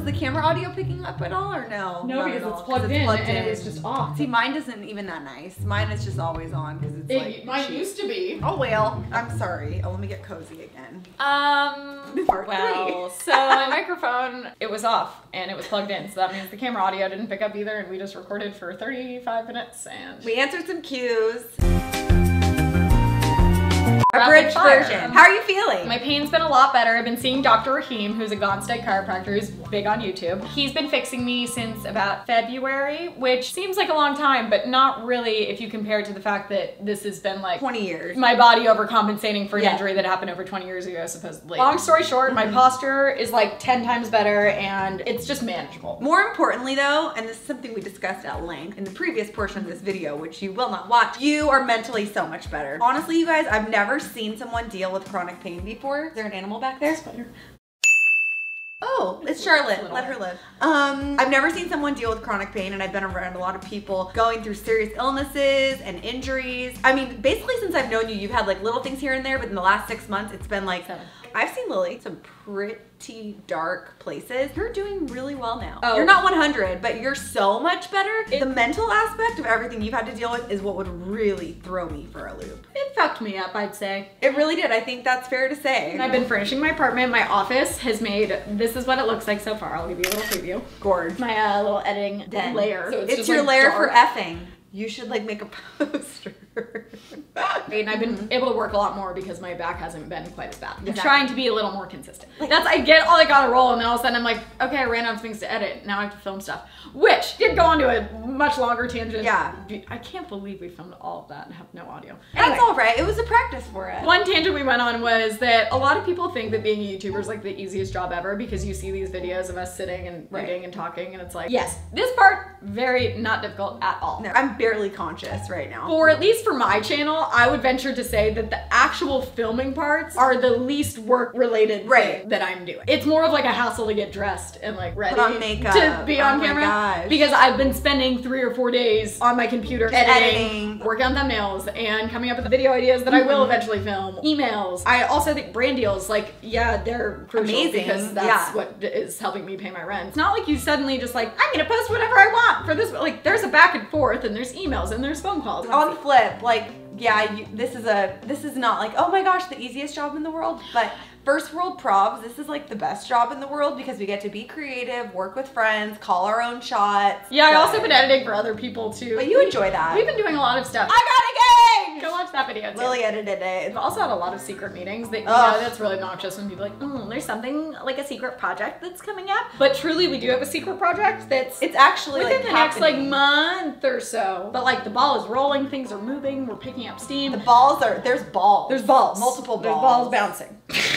Was the camera audio picking up at all or no? No, Not because at it's plugged, plugged 'cause in plugged and it was just off. See, mine isn't even that nice. Mine is just always on because it's It, like. mine cheap. used to be. Oh well, I'm sorry. Oh, let me get cozy again. Um, Part well, so my microphone, it was off and it was plugged in. So that means the camera audio didn't pick up either. And we just recorded for 35 minutes and We answered some cues. Rapid Abridged version. How are you feeling? My pain's been a lot better. I've been seeing Dr. Rahim, who's a Gonstead chiropractor who's big on YouTube. He's been fixing me since about February, which seems like a long time, but not really if you compare it to the fact that this has been like 20 years. my body overcompensating for an Yeah. injury that happened over 20 years ago, supposedly. Long story short, my mm-hmm. posture is like 10 times better and it's just manageable. More importantly though, and this is something we discussed at length in the previous portion of this video, which you will not watch, you are mentally so much better. Honestly, you guys, I've never seen someone deal with chronic pain before. Is there an animal back there? Oh, it's Charlotte. Let her live. Um, I've never seen someone deal with chronic pain, and I've been around a lot of people going through serious illnesses and injuries. I mean, basically, since I've known you, you've had like little things here and there, but in the last six months, it's been like Seven. I've seen Lily some pretty dark places. You're doing really well now. Oh. You're not 100, but you're so much better. the mental aspect of everything you've had to deal with is what would really throw me for a loop. It fucked me up, I'd say. It really did. I think that's fair to say. And I've been furnishing my apartment. My office has made, this is what it looks like so far. I'll give you a little preview. Gorge. My uh, little editing Den. layer. So It's, just, your like, layer dark. for effing. You should like make a poster. And I've been mm-hmm. able to work a lot more because my back hasn't been quite as bad. I'm trying to be a little more consistent. That's I get all I gotta roll, and then all of a sudden I'm like, okay, I ran out of things to edit. Now I have to film stuff, which did go on to a much longer tangent. Yeah. I can't believe we filmed all of that and have no audio. That's all right. It was a practice for it. One tangent we went on was that a lot of people think that being a YouTuber is like the easiest job ever because you see these videos of us sitting and Right. reading and talking, and it's like, yes, this part very not difficult at all. No, I'm barely conscious right now. For at least for my channel, I would venture to say that the actual filming parts are the least work related Right. that I'm doing. It's more of like a hassle to get dressed and like ready makeup. to be on Oh camera because I've been spending three or four days on my computer editing, Editing. working on thumbnails, and coming up with the video ideas that I will Mm-hmm. eventually film. Emails. I also think brand deals, like yeah, they're crucial Amazing. because that's Yeah. what is helping me pay my rent. It's not like you suddenly just like I'm gonna post whatever I want for this. Like there's a back and forth, and there's emails, and there's phone calls. on flip, like, yeah, you, this is a this is not like, oh my gosh, the easiest job in the world, but first world probs, this is like the best job in the world because we get to be creative, work with friends, call our own shots. Yeah, I also been editing for other people too. But you enjoy that. We've been doing a lot of stuff. I got Go watch that video too. Lily edited it. I've also had a lot of secret meetings that you Ugh. know that's really obnoxious when people are like, mm, there's something like a secret project that's coming up. But truly, we do have a secret project that's It's actually within like the next like month or so. But like the ball is rolling, things are moving, we're picking up steam. The balls are there's balls. There's balls. Multiple There's balls. balls bouncing.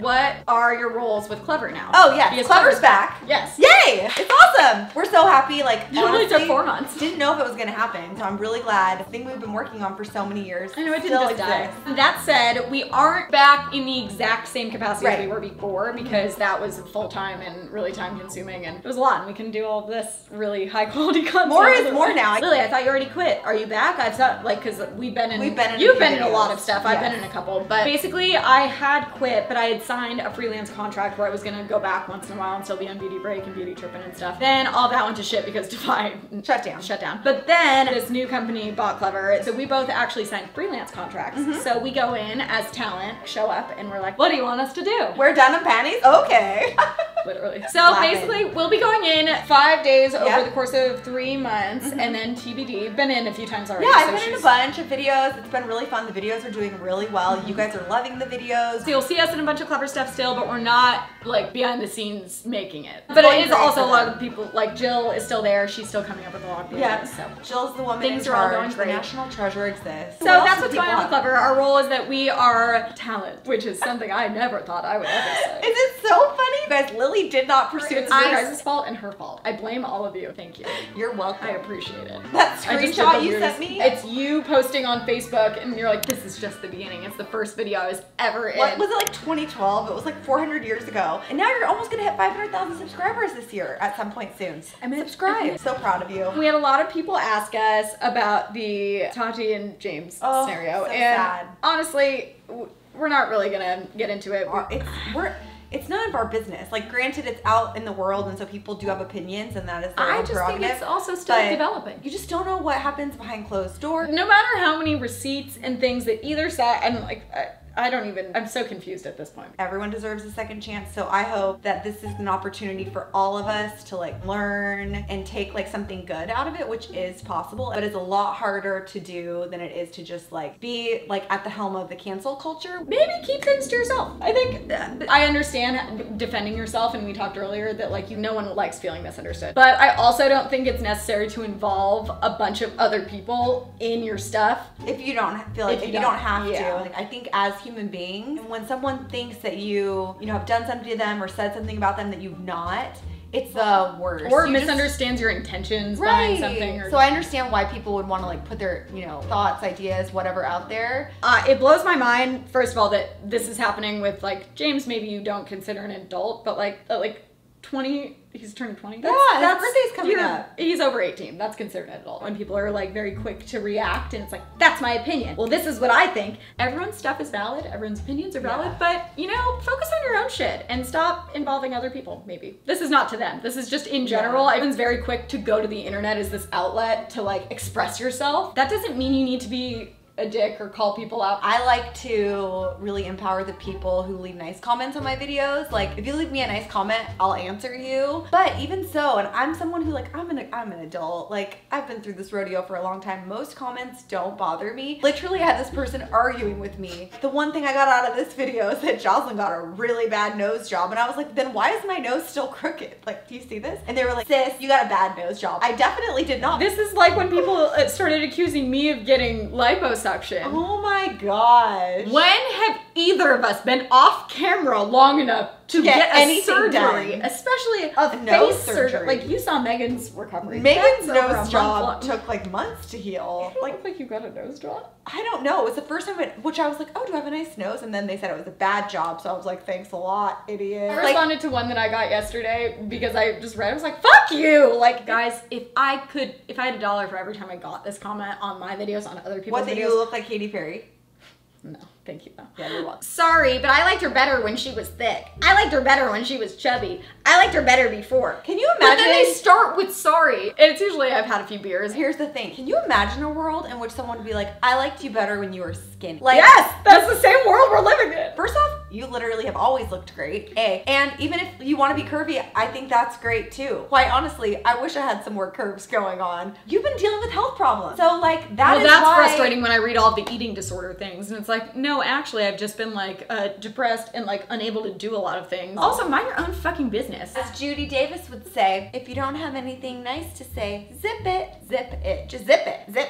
what are your roles with Clevver now? Oh yeah, Because Clevver's back. Yes. Yay! It's awesome. We're so happy. Like only honestly, took four months. Didn't know if it was gonna happen, so I'm really glad. The thing we've been working on for so many years. I know it didn't just die. That said, we aren't back in the exact same capacity as we were before because mm-hmm. that was full time and really time consuming and it was a lot and we can do all this really high quality content. More is more now. Lily, I thought you already quit. Are you back? I've thought like because we've been in We've been in you've been in a lot of stuff. I've been in a couple, but basically I had quit, but I had signed a freelance contract where I was gonna go back once in a while and still be on beauty break and beauty tripping and stuff. Then all that went to shit because Defy Shut down. shut down. But then this new company bought Clevver, so we both actually signed freelance contracts. Mm-hmm. So we go in as talent, show up, and we're like, "What do you want us to do?" We're Wear denim panties? Okay. Literally. So Laughing. basically, we'll be going in five days over Yep. Mm-hmm. the course of three months, and then TBD. Been in a few times already. yeah, I've so been in a bunch of videos. It's been really fun. The videos are doing really well. You guys are loving the videos. So you'll see us in a bunch of Clevver stuff still, but we're not like behind the scenes making it. But going it is also a lot of people. Like Jill is still there. She's still coming up with a lot of videos. Yeah. So. Jill's the woman Things in are all going The great. national treasure exists. So What that's what's going on with? Clevver. Our role is that we are talent, which is something I never thought I would ever say. Is it so funny? You guys, Lily did not pursue It's it. your guys' fault and her fault. I blame all of you. Thank you. You're welcome. I appreciate it. That I just did screenshot you weirdest- sent me? It's you posting on Facebook, and you're like, "This is just the beginning. It's the first video I was ever in." What was it like 2012? It was like 400 years ago. And now you're almost gonna hit 500,000 subscribers this year at some point soon. I mean, subscribe. So proud of you. We had a lot of people ask us about the Tati and James Oh, scenario, so and sad. honestly, we're not really gonna get into it. It's we're it's none of our business. Like, granted, it's out in the world, and so people do have opinions, and that is their I own just think it's also still developing. You just don't know what happens behind closed doors. No matter how many receipts and things that either side, and like, I, I don't even, I'm so confused at this point. Everyone deserves a second chance. So I hope that this is an opportunity for all of us to like learn and take like something good out of it, which is possible, but it's a lot harder to do than it is to just like be like at the helm of the cancel culture. Maybe keep things to yourself. I think I understand defending yourself, and we talked earlier that like you, no one likes feeling misunderstood. But I also don't think it's necessary to involve a bunch of other people in your stuff. If you don't feel like If if, you you, don't- don't, have yeah. to, like I think as human beings, when someone thinks that you, you know, have done something to them or said something about them that you've not, it's the worst. Or You just- misunderstands your intentions behind something. Or, So I understand why people would want to like put their, you know, thoughts, ideas, whatever out there. Uh, it blows my mind, first of all, that this is happening with like James. Maybe you don't consider an adult, but like uh, like twenty, he's turning twenty. Yeah, his birthday's coming up. He's over eighteen. That's considered an adult. When people are like very quick to react, and it's like that's my opinion. Well, this is what I think. Everyone's stuff is valid. Everyone's opinions are valid, Yeah. but you know, focus on your own shit and stop involving other people. Maybe this is not to them. This is just in general. Everyone's very quick to go to the internet as this outlet to like express yourself. That doesn't mean you need to be a dick or call people out. I like to really empower the people who leave nice comments on my videos. Like, if you leave me a nice comment, I'll answer you. But even so, and I'm someone who like I'm an I'm an adult. Like, I've been through this rodeo for a long time. Most comments don't bother me. Literally, I had this person arguing with me. The one thing I got out of this video is that Joslyn got a really bad nose job, and I was like, then why is my nose still crooked? Like, do you see this? And they were like, sis, you got a bad nose job. I definitely did not. This is like when people uh, started accusing me of getting liposuction. Oh my gosh. When have either of us been off camera long enough to Get get, a anything surgery, done. especially a nose face surgery? surgery. Like you saw Meghan's recovery. Meghan's That's nose job took like months to heal. Like, Like like you got a nose job. I don't know. It was the first time, it, which I was like, oh, do I have a nice nose? And then they said it was a bad job, so I was like, thanks a lot, idiot. I Like, responded to one that I got yesterday because I just read. it. I was like, "Fuck you!" Like, guys, if I could, if I had a dollar for every time I got this comment on my videos on other people's what that videos, you look like Katy Perry? no, thank you. though. Yeah, you're welcome. Sorry, but I liked her better when she was thick. I liked her better when she was chubby. I liked her better before. Can you But imagine? then they start with sorry. It's usually I've had a few beers. Here's the thing. Can you imagine a world in which someone would be like, I liked you better when you were skinny? Like, Yes, that's the same world we're living in. First off, you literally have always looked great. A. And even if you want to be curvy, I think that's great too. Quite honestly, I wish I had some more curves going on. You've been dealing with health problems. So like that well, that's why- frustrating when I read all the eating disorder things, and it's like, no, actually, I've just been like uh, depressed and like unable to do a lot of things. Also, mind your own fucking business. As Judy Davis would say, if you don't have anything nice to say, zip it, zip it, just zip it, zip.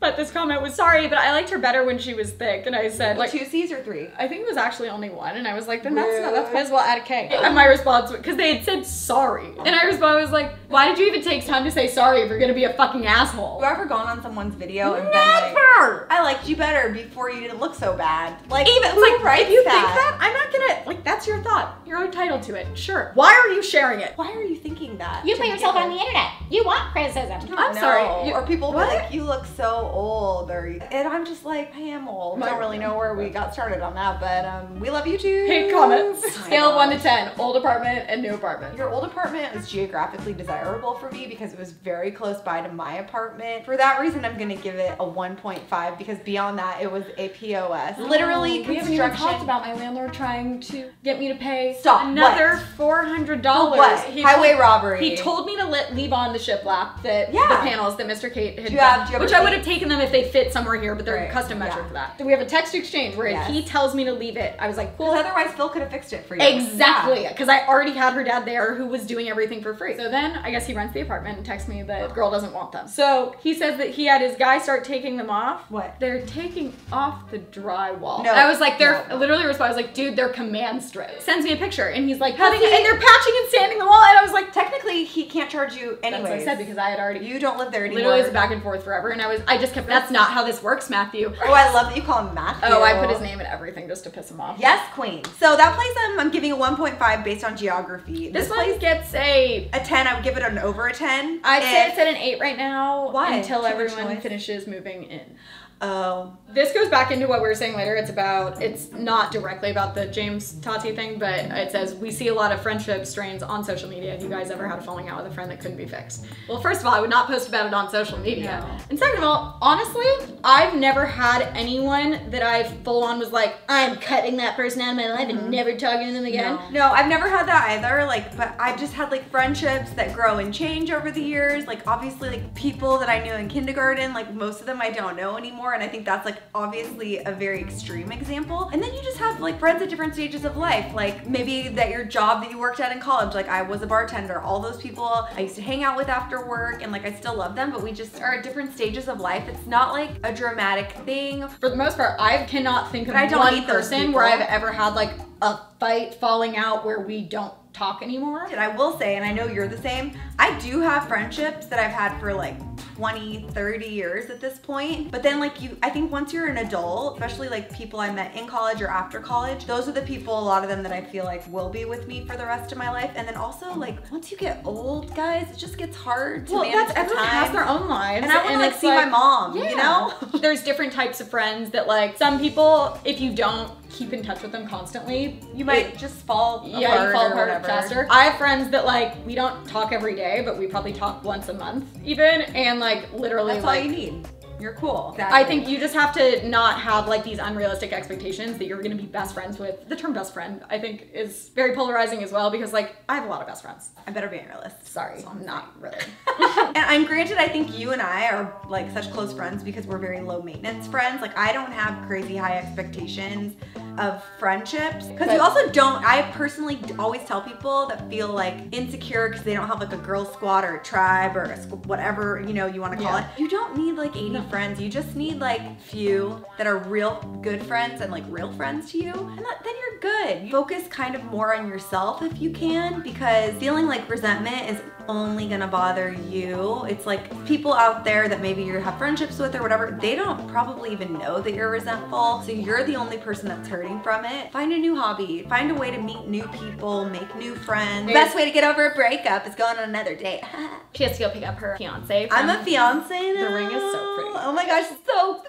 But this comment was sorry, but I liked her better when she was thick, and I said like. two C's or three? I think it was actually only one, and I was like, then that's not, that's might as well add a K. And my response, was because they had said sorry, and I responded was like, why did you even take time to say sorry if you're gonna be a fucking asshole? You ever gone on someone's video and been like, Never. I liked you better before you didn't look so bad? Like, Even like, writes if you that? think that, I'm not gonna like. That's your thought. You're entitled to it. Sure. Why are you sharing it? Why are you thinking that? You put yourself on the internet. You want criticism. I'm No. sorry, you- or people will what? be like, you look so old, or and I'm just like, I am old. My- don't really know where we got started on that, but um, we love you too. Hey, comments. Scale of one to ten. Old apartment and new apartment. Your old apartment was geographically desirable for me because it was very close by to my apartment. For that reason, I'm gonna give it a 1.5 because beyond that, it was a POS. Literally, Oh, we haven't even talked about my landlord trying to get me to pay Stop. another four hundred dollars. what? Highway robbery. He told me to let leave on the shiplap that Yeah. the panels that Mr. Kate had Do done, have- which I would have taken them if they fit somewhere here, but they're Right, custom measured yeah. for that. So we have a text exchange where Yes. he tells me to leave it. I was like, cool. Otherwise, Phil could have fixed it for you. Exactly, because I already had her dad there who was doing everything for free. So then I guess he rents the apartment and texts me that the girl doesn't want them. So he says that he had his guy start taking them off. What? They're taking off the drywall. No. I was like, they're No. literally responded, I was like, dude, they're command strips. Sends me a picture and he's like, cutting he- and they're patching and sanding the wall. And I was like, Technically, he can't charge you that's what I said because I had already. you don't live there anymore. Literally, it's back and forth forever, and I was, I just kept. That's not how this works, Matthew. Oh, I love that you call him Matthew. Oh, I put his name in everything just to piss him off. Yes, queen. So that place, um, I'm giving a 1.5 based on geography. This, This, place, gets a a 10. I would give it an over a 10. I'd say it's at an eight right now Why? until Too everyone finishes moving in. Oh. This goes back into what we were saying later. It's about, it's not directly about the James Tati thing, but it says, we see a lot of friendship strains on social media. Have you guys ever had a falling out with a friend that couldn't be fixed? Well, first of all, I would not post about it on social media. No. And second of all, honestly, I've never had anyone that I full on was like, I'm cutting that person out of my life and mm-hmm. never talking to them again. No. no, I've never had that either. Like, but I've just had like friendships that grow and change over the years. Like, obviously, like people that I knew in kindergarten, like most of them I don't know anymore. And I think that's like obviously a very extreme example. And then you just have like friends at different stages of life. Like maybe that your job that you worked at in college, like I was a bartender, all those people I used to hang out with after work and like I still love them, but we just are at different stages of life. It's not like a dramatic thing. For the most part, I cannot think of But I don't one person where I've ever had like a fight falling out where we don't talk anymore. And I will say, and I know you're the same, I do have friendships that I've had for like 20, 30 years at this point. But then like you, I think once you're an adult, especially like people I met in college or after college, those are the people, a lot of them that I feel like will be with me for the rest of my life. And then also like once you get old, guys, it just gets hard to Well, manage that's everyone time. has their own lives, and I want to like see my mom, you know? There's different types of friends that like some people, if you don't keep in touch with them constantly, You might it- just fall yeah, apart you fall apart faster. I have friends that like we don't talk every day, but we probably talk once a month even, and like literally That's like. all you need. You're cool. I think you just have to not have like these unrealistic expectations that you're gonna be best friends with. The term best friend, I think, is very polarizing as well because like I have a lot of best friends. I better be a realist. Sorry, all I'm not really. and I'm granted, I think you and I are like such close friends because we're very low maintenance friends. Like I don't have crazy high expectations of friendships because you also don't. I personally always tell people that feel like insecure because they don't have like a girl squad or a tribe or a squ- whatever you know you want to call Yeah. it. You don't need like 80 No. friends. You just need like few that are real good friends and like real friends to you, and that, then you're good. Focus kind of more on yourself if you can because feeling like resentment is only gonna bother you. It's like people out there that maybe you have friendships with or whatever, they don't probably even know that you're resentful. So you're the only person that's hurting from it. Find a new hobby, find a way to meet new people, make new friends. There's- Best way to get over a breakup is going on another date. She has to go pick up her fiance. I'm a fiance now. The ring is so pretty. Oh my gosh, so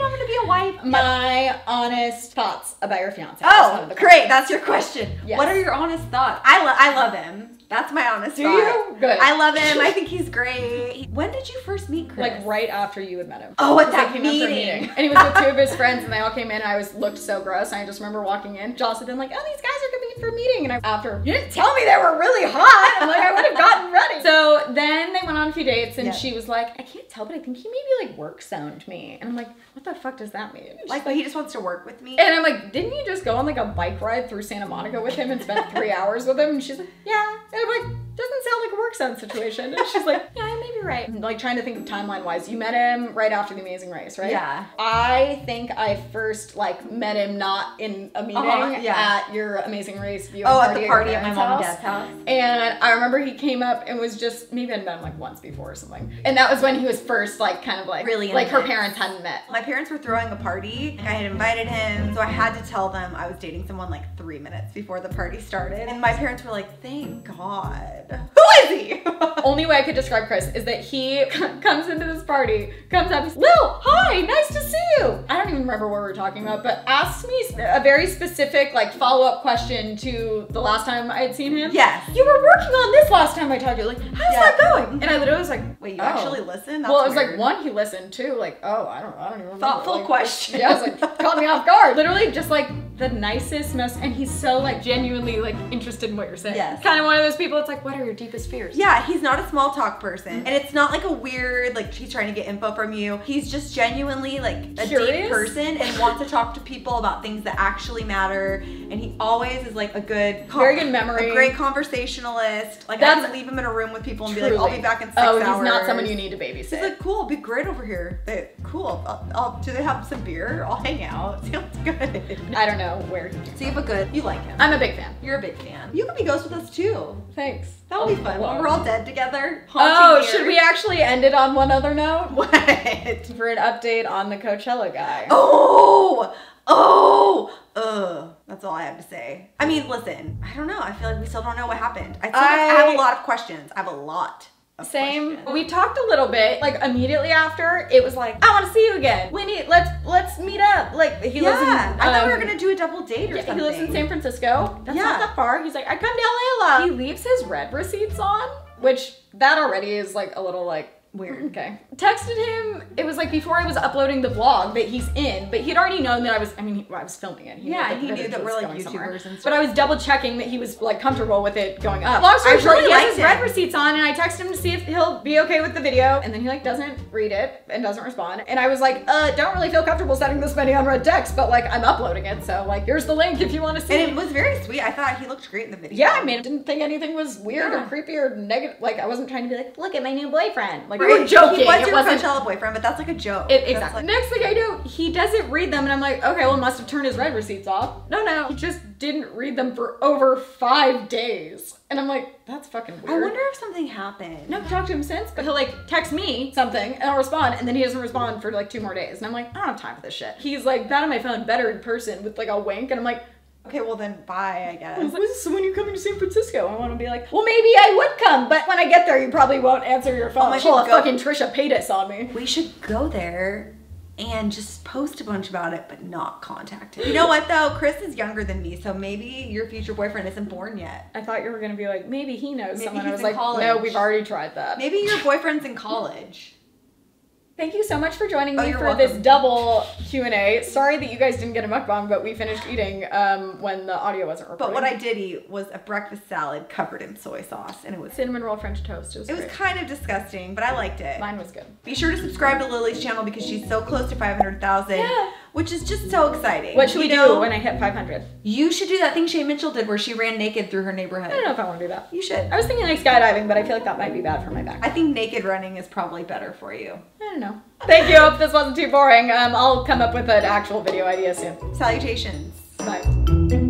I'm gonna be a wife. My honest thoughts about your fiance. Oh, great. That's your question. Yes. What are your honest thoughts? I, lo- I love him. That's my honest Do thought. you? Good. I love him. I think he's great. When did you first meet Chris? Like right after you had met him. Oh, at I that came in for a meeting. And he was with two of his friends, and they all came in. And I was looked so gross. And I just remember walking in. Joss had been like, "Oh, these guys are coming in for a meeting." And I, after you didn't tell me they were really hot. I'm like, I would have gotten ready. So then they went on a few dates, and Yeah. she was like, "I can't tell, but I think he maybe like work zoned me." And I'm like, "What the fuck does that mean?" She's Like, he just wants to work with me. And I'm like, didn't you just go on like a bike ride through Santa Monica with him and spend three hours with him? And she's like, yeah. And I'm like, doesn't sound like a work zone situation. And she's like, yeah, right. Like trying to think of timeline wise. You met him right after the Amazing Race, right? Yeah. I think I first like met him not in a meeting Uh-huh, yeah. at your Amazing Race viewing oh, at the party at my parents' mom and house. dad's house. And I remember he came up and was just maybe I'd met him like once before or something. And that was when he was first like kind of like Really like her parents hadn't met. My parents were throwing a party. I had invited him, so I had to tell them I was dating someone like three minutes before the party started. And my parents were like, "Thank God." He? Only way I could describe Chris is that he comes into this party, comes up, Lil, hi, nice to see you. I don't even remember what we were talking about, but asks me a very specific, like, follow up question to the last time I had seen him. yes. You were working on this last time I talked to you. Like, how's Yeah. that going? Mm-hmm. And I literally was like, Wait, you oh. actually listened? That's well, it was weird. like one he listened to, like oh I don't I don't even remember. Thoughtful Like, question. Yeah, I was like caught me off guard. Literally just like the nicest, most, and he's so like genuinely like interested in what you're saying. Yes. Kind of one of those people. It's like, what are your deepest fears? Yeah, he's not a small talk person. Mm-hmm. And it's not like a weird, like he's trying to get info from you. He's just genuinely like a deep person and wants to talk to people about things that actually matter. And he always is like a good, Very good memory. a great conversationalist. Like I That's- can leave him in a room with people and be like, I'll be back in six Oh, hours. Oh, he's not someone you need to babysit. He's like, cool, be great over here. They, cool. I'll, I'll, do they have some beer? I'll hang out. Sounds good. I don't know where he came have a good, you like him. I'm a big fan. You're a big fan. You can be ghost with us too. Thanks. That would be fun. When we're all dead together. Oh, should we actually end it on one other note? What? For an update on the Coachella guy. Oh, oh, ugh. That's all I have to say. I mean, listen, I don't know. I feel like we still don't know what happened. I still have, I have I- a lot of questions. I have a lot Same. questions. We talked a little bit. Like immediately after, it was like, I want to see you again. We need let's let's meet up. Like he lives in. yeah, I thought we were um, gonna do a double date or Yeah, something. he lives in San Francisco. That's Yeah. not that far. He's like, I come to LA a lot. He leaves his read receipts on, which that already is like a little like weird. Okay. Texted him. It was like before I was uploading the vlog that he's in, but he'd already known that I was. I mean, he, well, I was filming it. He Yeah, knew he knew that we're, like, going somewhere. YouTubers and stuff. But I was double checking that he was like comfortable with it going up. Long story short, really he has his read receipts on, and I text him to see if he'll be okay with the video, and then he like doesn't read it and doesn't respond. And I was like, uh, don't really feel comfortable sending this many on red text, but like I'm uploading it, so like here's the link if you want to see. And it was very sweet. I thought he looked great in the video. yeah, I mean, I didn't think anything was weird or creepy or negative. Like I wasn't trying to be like, look at my new boyfriend. Like we Right. were joking. He was it wasn't. Coachella boyfriend, but that's like a joke. It, exactly. like- Next thing I know, he doesn't read them, and I'm like, okay, well, must have turned his read receipts off. No, no, he just didn't read them for over five days, and I'm like, that's fucking weird. I wonder if something happened. No, I've talked to him since, but he'll like text me something and I'll respond, and then he doesn't respond for like two more days, and I'm like, I don't have time for this shit. He's like that on my phone, better in person with like a wink, and I'm like, Okay, well then bye, I I guess. was like, so when you coming to San Francisco, I want to be like, well, maybe I would come, but when I get there, you probably won't answer your phone. Oh, I Pull a fucking Trisha Paytas on me. We should go there and just post a bunch about it, but not contact him. You know what though? Chris is younger than me, so maybe your future boyfriend isn't born yet. I thought you were gonna be like, maybe he knows Maybe someone. I was like, no, we've already tried that. Maybe your boyfriend's in college. Thank you so much for joining Oh, me you're for welcome. this double Q and A. Sorry that you guys didn't get a mukbang, but we finished eating um, when the audio wasn't recording. But what I did eat was a breakfast salad covered in soy sauce, and it was cinnamon roll French toast. It was, it was kind of disgusting, but I liked it. Mine was good. Be sure to subscribe to Lily's channel because she's so close to 500,000, Yeah. Which is just so exciting. What should we know, do when I hit 500? You should do that thing Shay Mitchell did where she ran naked through her neighborhood. I don't know if I want to do that. You should. I was thinking like skydiving, but I feel like that might be bad for my back. I think naked running is probably better for you. I don't know. Thank you. Hope this wasn't too boring. Um, I'll come up with an actual video idea soon. Salutations. Bye.